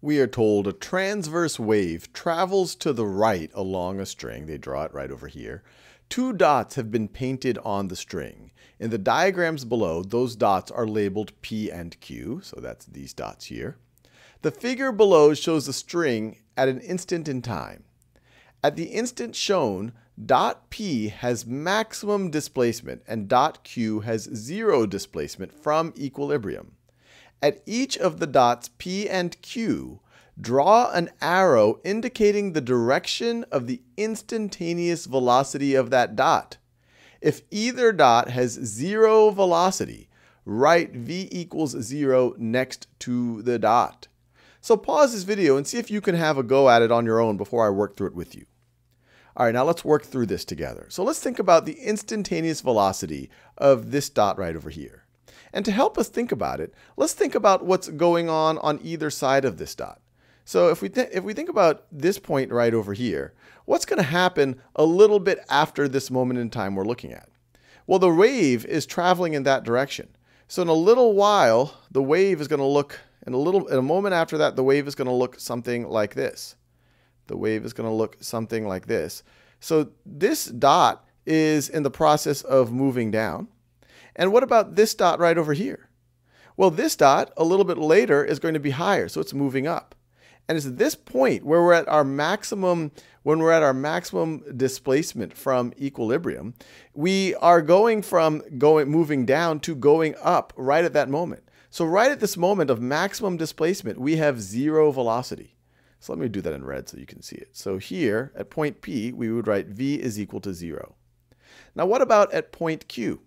we are told a transverse wave travels to the right along a string. They draw it right over here. Two dots have been painted on the string. In the diagrams below, those dots are labeled P and Q, so that's these dots here. The figure below shows the string at an instant in time. At the instant shown, dot P has maximum displacement and dot Q has zero displacement from equilibrium. At each of the dots P and Q, draw an arrow indicating the direction of the instantaneous velocity of that dot. If either dot has zero velocity, write v equals zero next to the dot. So pause this video and see if you can have a go at it on your own before I work through it with you. All right, now let's work through this together. So let's think about the instantaneous velocity of this dot right over here. And to help us think about it, let's think about what's going on on either side of this dot. So if we, if we think about this point right over here, what's going to happen a little bit after this moment in time we're looking at? Well, the wave is traveling in that direction. So in a little while, the wave is going to look, in a little, in a moment after that, the wave is going to look something like this. The wave is going to look something like this. So this dot is in the process of moving down. And what about this dot right over here? Well, this dot a little bit later is going to be higher, so it's moving up. And it's this point where we're at our maximum, when we're at our maximum displacement from equilibrium, we are going from going moving down to going up right at that moment. So right at this moment of maximum displacement, we have zero velocity. So let me do that in red so you can see it. So here at point P, we would write V is equal to zero. Now what about at point Q?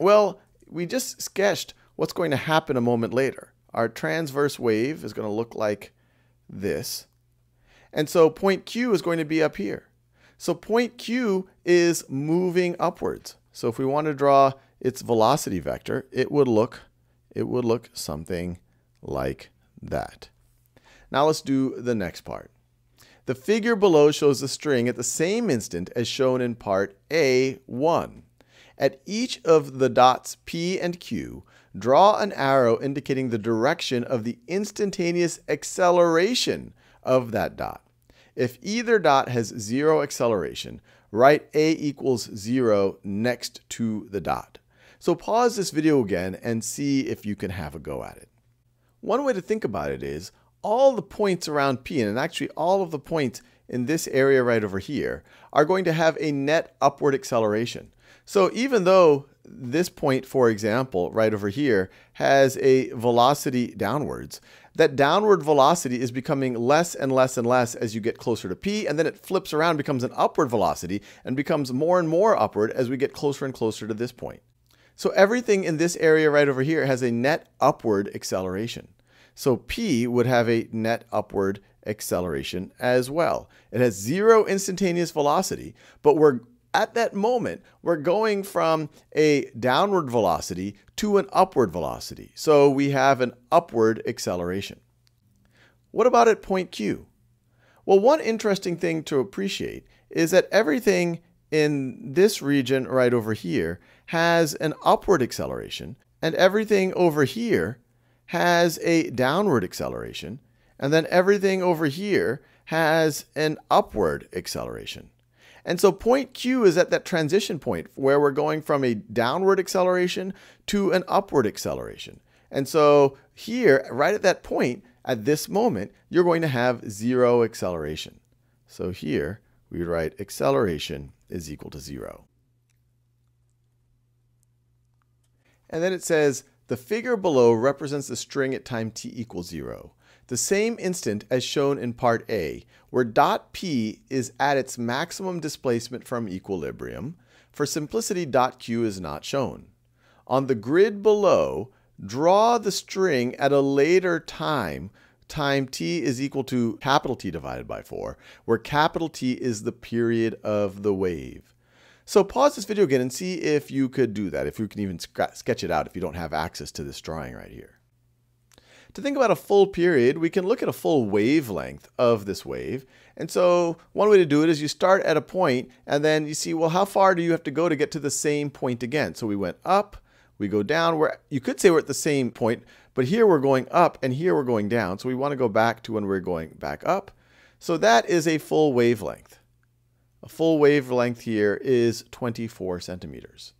Well, we just sketched what's going to happen a moment later. Our transverse wave is going to look like this. And so point Q is going to be up here. So point Q is moving upwards. So if we want to draw its velocity vector, it would look it would look something like that. Now let's do the next part. The figure below shows the string at the same instant as shown in part A1. At each of the dots P and Q, draw an arrow indicating the direction of the instantaneous acceleration of that dot. If either dot has zero acceleration, write A equals zero next to the dot. So pause this video again and see if you can have a go at it. One way to think about it is all the points around P, and actually all of the points in this area right over here, are going to have a net upward acceleration. So even though this point, for example, right over here, has a velocity downwards, that downward velocity is becoming less and less and less as you get closer to P, and then it flips around, becomes an upward velocity, and becomes more and more upward as we get closer and closer to this point. So everything in this area right over here has a net upward acceleration. So P would have a net upward acceleration as well. It has zero instantaneous velocity, but we're at that moment, we're going from a downward velocity to an upward velocity. So we have an upward acceleration. What about at point Q? Well, one interesting thing to appreciate is that everything in this region right over here has an upward acceleration, and everything over here has a downward acceleration, and then everything over here has an upward acceleration. And so point Q is at that transition point where we're going from a downward acceleration to an upward acceleration. And so here, right at that point, at this moment, you're going to have zero acceleration. So here, we would write acceleration is equal to zero. And then it says, the figure below represents the string at time t equals zero the same instant as shown in part A, where dot P is at its maximum displacement from equilibrium. For simplicity, dot Q is not shown. On the grid below, draw the string at a later time, time t is equal to capital T divided by 4, where capital T is the period of the wave. So pause this video again and see if you could do that, if you can even sketch it out if you don't have access to this drawing right here. To think about a full period, we can look at a full wavelength of this wave. And so one way to do it is you start at a point and then you see, well, how far do you have to go to get to the same point again? So we went up, we go down. Where you could say we're at the same point, but here we're going up and here we're going down. So we want to go back to when we're going back up. So that is a full wavelength. A full wavelength here is 24 centimeters.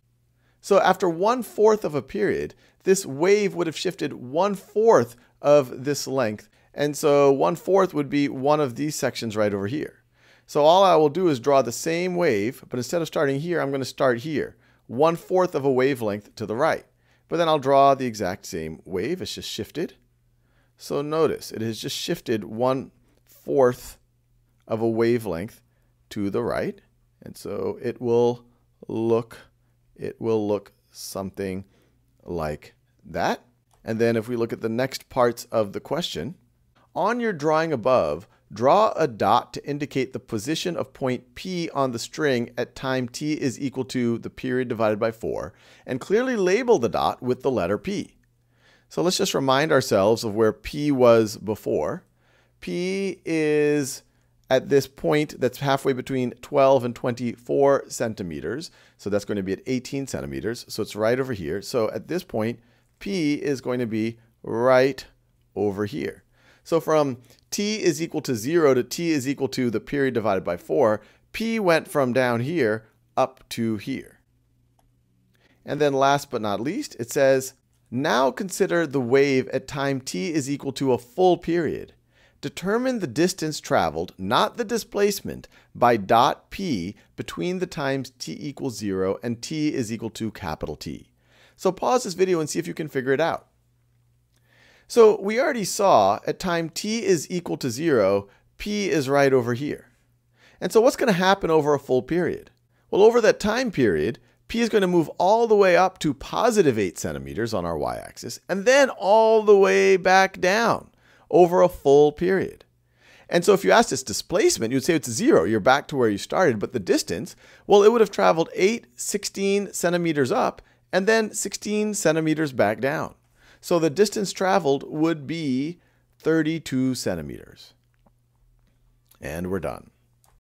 So after one fourth of a period, this wave would have shifted one fourth of this length. And so one fourth would be one of these sections right over here. So all I will do is draw the same wave, but instead of starting here, I'm going to start here. One fourth of a wavelength to the right. But then I'll draw the exact same wave. It's just shifted. So notice it has just shifted one fourth of a wavelength to the right. And so it will look, it will look something like that. And then if we look at the next parts of the question, on your drawing above, draw a dot to indicate the position of point P on the string at time t is equal to the period divided by 4, and clearly label the dot with the letter P. So let's just remind ourselves of where P was before. P is at this point that's halfway between 12 and 24 centimeters. So that's going to be at 18 centimeters. So it's right over here. So at this point, P is going to be right over here. So from t is equal to 0 to t is equal to the period divided by 4, P went from down here up to here. And then last but not least, it says, now consider the wave at time t is equal to a full period. Determine the distance traveled, not the displacement, by dot p between the times t equals 0 and t is equal to capital T. So pause this video and see if you can figure it out. So we already saw at time t is equal to 0, p is right over here. And so what's going to happen over a full period? Well, over that time period, p is going to move all the way up to positive 8 centimeters on our y-axis, and then all the way back down over a full period. And so if you asked its displacement, you'd say it's zero. You're back to where you started. But the distance, well, it would have traveled 8, 16 centimeters up and then 16 centimeters back down. So the distance traveled would be 32 centimeters. And we're done.